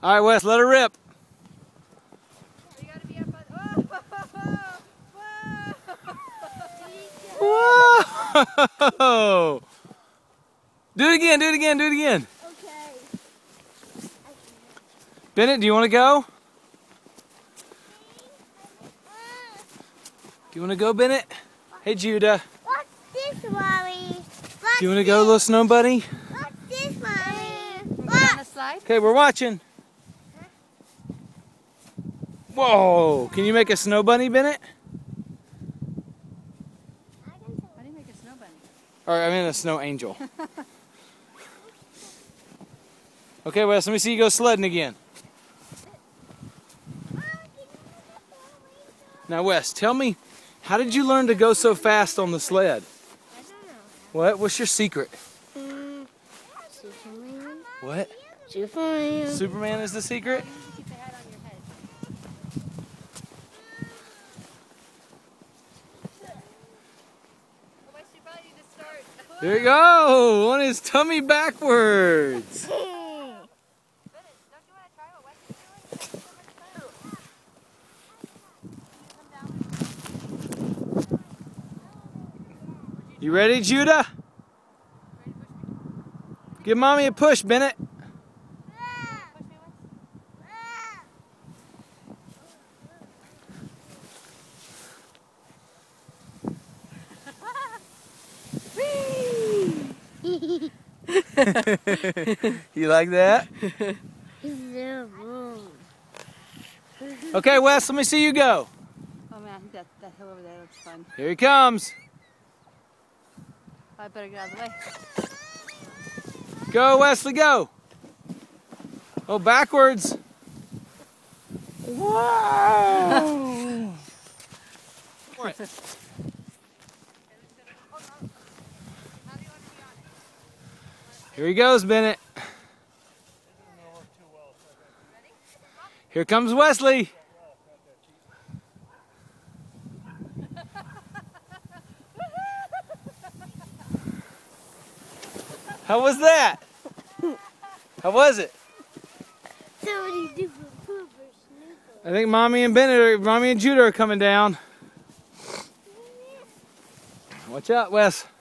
All right, Wes, let her rip. Whoa! Do it again, do it again, do it again. Okay. Bennett, do you want to go? Do you want to go, Bennett? Hey, Judah. What's this, Mommy? What's Do you want to go, little snow bunny? What's this, Mommy? Go down the slide. Okay, we're watching. Whoa! Can you make a snow bunny, Bennett? How do you make a snow bunny? Or, I mean, a snow angel. Okay, Wes, let me see you go sledding again. Now, Wes, tell me, how did you learn to go so fast on the sled? I don't know. What? What's your secret? Mm, Superman. What? Superman. Superman is the secret? Keep the hat on your head. Oh, Wes, you probably need to start. There you go! On his tummy backwards. You ready, Judah? Give mommy a push, Bennett. You like that? Okay, Wes, let me see you go. Oh man, I think that, that hill over there looks fun. Here he comes. I better get out of the way. Go, Wesley, go. Oh, backwards. Wow. Here he goes, Bennett. Here comes Wesley. How was that? How was it? I think mommy and Bennett, are, mommy and Judah are coming down. Watch out, Wes. Here they come.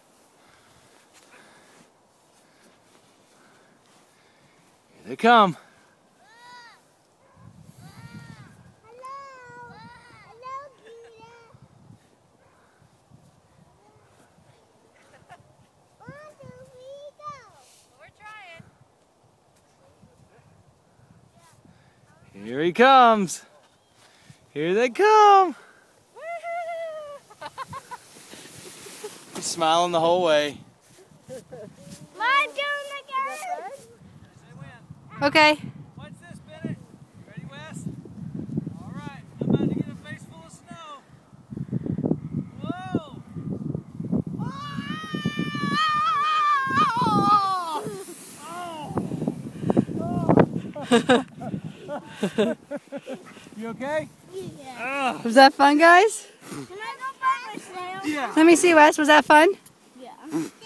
Hello. Hello, Peter. One, two, three, go. We're trying. Here he comes. Here they come. He's smiling the whole way. My turn again. Okay. What's this, Bennett? Ready, Wes? All right, I'm about to get a face full of snow. Whoa! Oh! oh. oh. you okay? Yeah. Was that fun, guys? Can I go by myself? Yeah. Let me see, Wes. Was that fun?